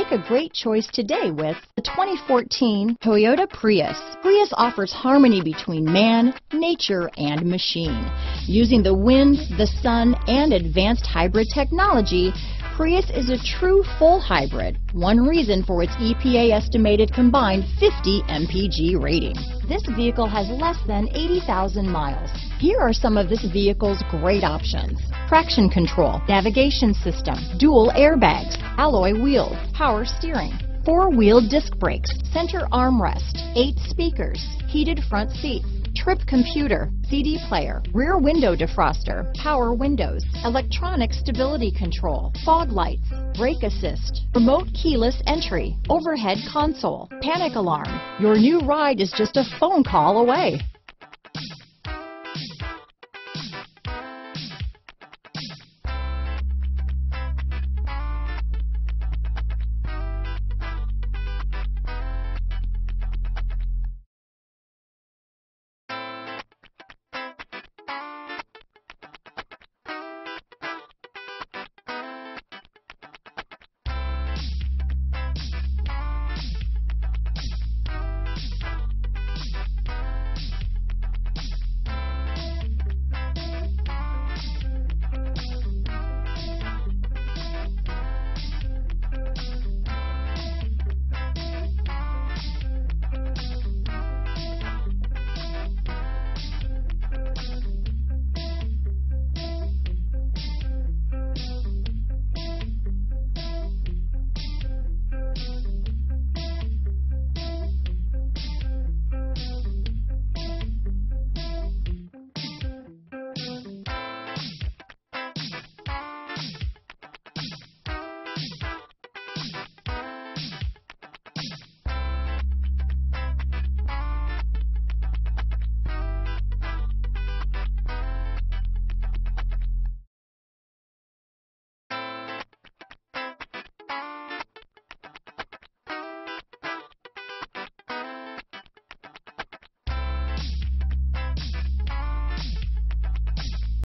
Make a great choice today with the 2014 Toyota Prius. Prius offers harmony between man, nature, and machine. Using the wind, the sun, and advanced hybrid technology, Prius is a true full hybrid, one reason for its EPA estimated combined 50 mpg rating. This vehicle has less than 80,000 miles. Here are some of this vehicle's great options. Traction control, navigation system, dual airbags, alloy wheels, power steering, four-wheel disc brakes, center armrest, eight speakers, heated front seats, trip computer, CD player, rear window defroster, power windows, electronic stability control, fog lights, brake assist, remote keyless entry, overhead console, panic alarm. Your new ride is just a phone call away.